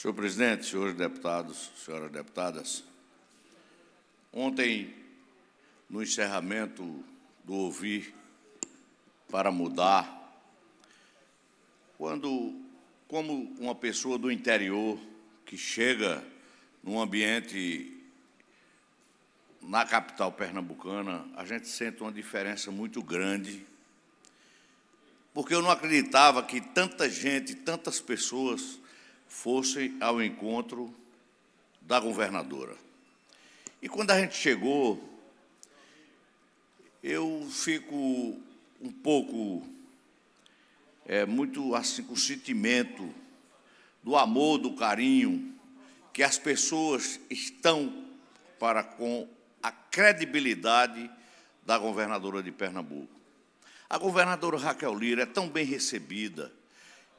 Senhor presidente, senhores deputados, senhoras deputadas, ontem, no encerramento do Ouvir para Mudar, quando, como uma pessoa do interior que chega num ambiente na capital pernambucana, a gente sente uma diferença muito grande, porque eu não acreditava que tanta gente, tantas pessoas fossem ao encontro da governadora. E quando a gente chegou, eu fico um pouco, é, muito assim, com o sentimento do amor, do carinho que as pessoas estão para com a credibilidade da governadora de Pernambuco. A governadora Raquel Lira é tão bem recebida,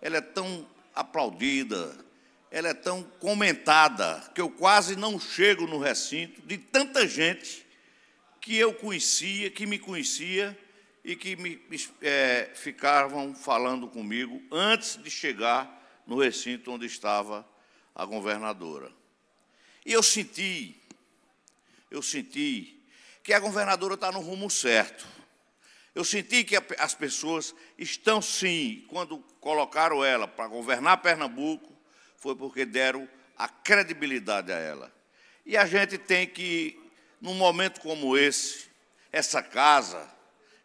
ela é tão aplaudida, ela é tão comentada, que eu quase não chego no recinto de tanta gente que eu conhecia, que me conhecia e que me, é, ficavam falando comigo antes de chegar no recinto onde estava a governadora. E eu senti, eu senti que a governadora está no rumo certo. Eu senti que as pessoas estão sim, quando colocaram ela para governar Pernambuco, foi porque deram a credibilidade a ela. E a gente tem que, num momento como esse, essa casa,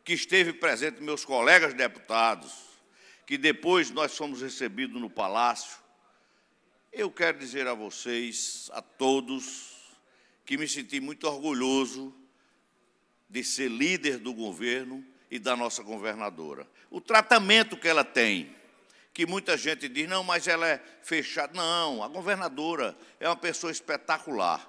que esteve presente, meus colegas deputados, que depois nós fomos recebidos no palácio, eu quero dizer a vocês, a todos, que me senti muito orgulhoso de ser líder do governo e da nossa governadora. O tratamento que ela tem, que muita gente diz, não, mas ela é fechada. Não, a governadora é uma pessoa espetacular.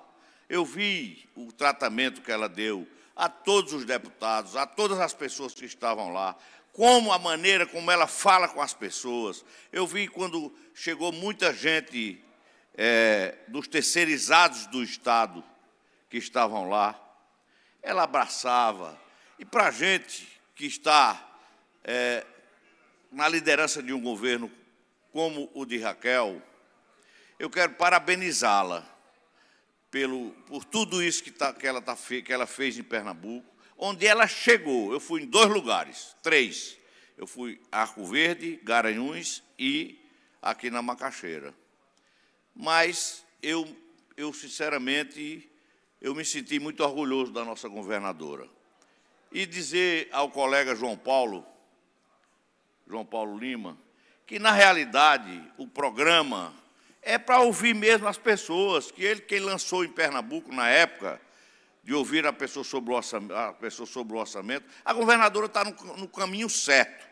Eu vi o tratamento que ela deu a todos os deputados, a todas as pessoas que estavam lá, como a maneira como ela fala com as pessoas. Eu vi quando chegou muita gente é, dos terceirizados do Estado que estavam lá, ela abraçava. E para a gente que está é, na liderança de um governo como o de Raquel, eu quero parabenizá-la pelo por tudo isso que, tá, que, ela tá, que ela fez em Pernambuco, onde ela chegou. Eu fui em dois lugares, três. Eu fui Arco Verde, Garanhuns e aqui na Macaxeira. Mas eu, eu sinceramente, eu me senti muito orgulhoso da nossa governadora e dizer ao colega João Paulo, João Paulo Lima, que na realidade o programa é para ouvir mesmo as pessoas, que ele quem lançou em Pernambuco na época de ouvir a pessoa sobre o orçamento, a, pessoa sobre o orçamento, a governadora está no, no caminho certo.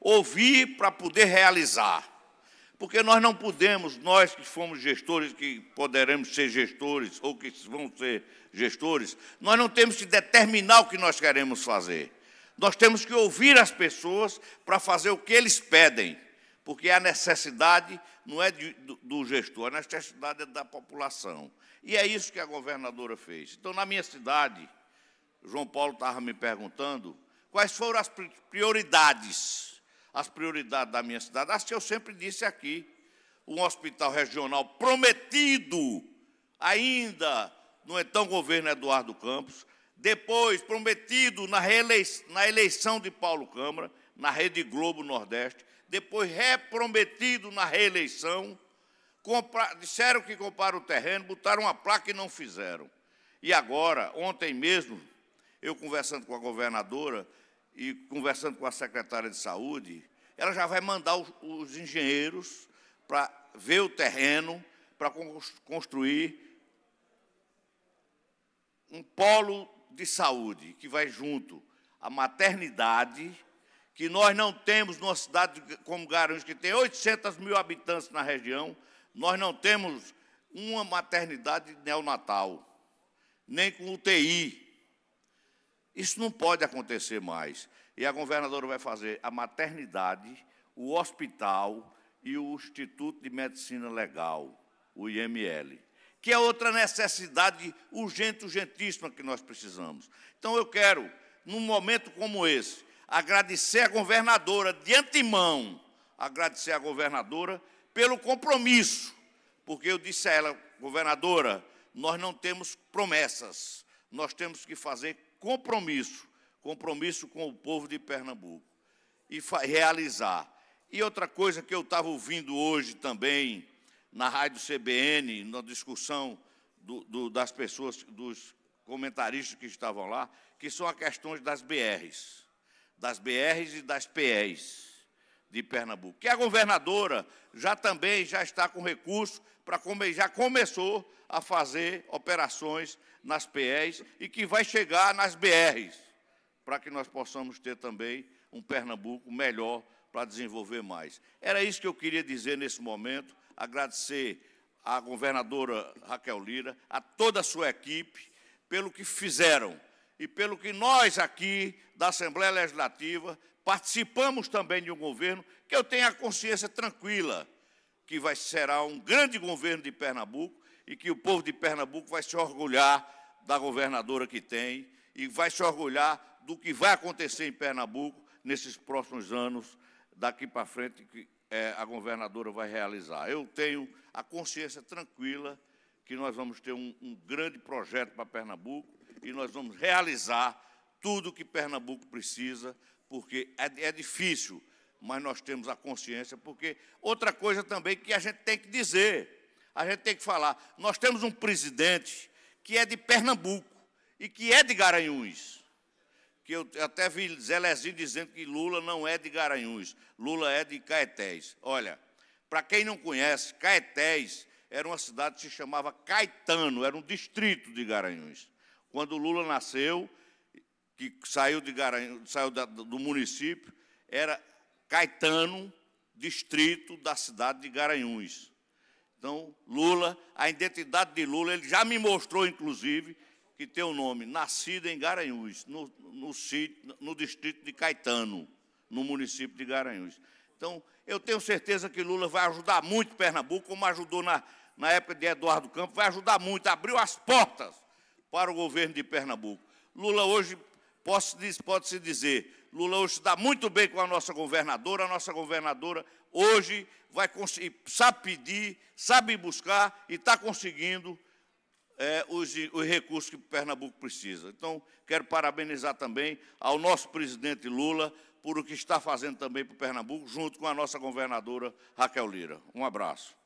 Ouvir para poder realizar. Porque nós não podemos, nós que fomos gestores, que poderemos ser gestores ou que vão ser gestores, nós não temos que determinar o que nós queremos fazer. Nós temos que ouvir as pessoas para fazer o que eles pedem, porque a necessidade não é de, do, do gestor, a necessidade é da população. E é isso que a governadora fez. Então, na minha cidade, João Paulo estava me perguntando quais foram as prioridades as prioridades da minha cidade. As que eu sempre disse aqui. Um hospital regional prometido ainda no então governo Eduardo Campos, depois prometido na, na eleição de Paulo Câmara, na Rede Globo Nordeste, depois reprometido na reeleição, compra, disseram que compraram o terreno, botaram uma placa e não fizeram. E agora, ontem mesmo, eu conversando com a governadora, e conversando com a secretária de saúde, ela já vai mandar os, os engenheiros para ver o terreno, para construir um polo de saúde que vai junto à maternidade, que nós não temos numa cidade como Garanhuns, que tem 800 mil habitantes na região, nós não temos uma maternidade neonatal, nem com UTI. Isso não pode acontecer mais. E a governadora vai fazer a maternidade, o hospital e o Instituto de Medicina Legal, o IML, que é outra necessidade urgente, urgentíssima que nós precisamos. Então, eu quero, num momento como esse, agradecer a governadora de antemão, agradecer a governadora pelo compromisso, porque eu disse a ela, governadora, nós não temos promessas, nós temos que fazer compromisso, compromisso com o povo de Pernambuco e realizar. E outra coisa que eu estava ouvindo hoje também na rádio CBN, na discussão do, do, das pessoas, dos comentaristas que estavam lá, que são as questões das BRs, das BRs e das PEs de Pernambuco. Que a governadora já também já está com recurso para já começou a fazer operações nas PEs e que vai chegar nas BRs, para que nós possamos ter também um Pernambuco melhor para desenvolver mais. Era isso que eu queria dizer nesse momento, agradecer à governadora Raquel Lira, a toda a sua equipe, pelo que fizeram e pelo que nós aqui da Assembleia Legislativa participamos também de um governo que eu tenho a consciência tranquila que vai será um grande governo de Pernambuco e que o povo de Pernambuco vai se orgulhar da governadora que tem e vai se orgulhar do que vai acontecer em Pernambuco nesses próximos anos, daqui para frente, que é, a governadora vai realizar. Eu tenho a consciência tranquila que nós vamos ter um, um grande projeto para Pernambuco e nós vamos realizar tudo o que Pernambuco precisa, porque é, é difícil, mas nós temos a consciência, porque outra coisa também que a gente tem que dizer, a gente tem que falar, nós temos um presidente que é de Pernambuco e que é de Garanhuns, que eu até vi Zelezinho dizendo que Lula não é de Garanhuns, Lula é de Caetés. Olha, para quem não conhece, Caetés era uma cidade que se chamava Caetano, era um distrito de Garanhuns. Quando Lula nasceu, que saiu, de Garanhuns, saiu do município, era Caetano, distrito da cidade de Garanhuns. Então, Lula, a identidade de Lula, ele já me mostrou, inclusive, que tem o um nome nascido em Garanhuns, no, no, no distrito de Caetano, no município de Garanhuns. Então, eu tenho certeza que Lula vai ajudar muito Pernambuco, como ajudou na, na época de Eduardo Campos, vai ajudar muito, abriu as portas para o governo de Pernambuco. Lula hoje, pode-se dizer, Lula hoje está muito bem com a nossa governadora, a nossa governadora hoje vai sabe pedir, sabe buscar e está conseguindo é, os, os recursos que Pernambuco precisa. Então, quero parabenizar também ao nosso presidente Lula por o que está fazendo também para o Pernambuco, junto com a nossa governadora Raquel Lira. Um abraço.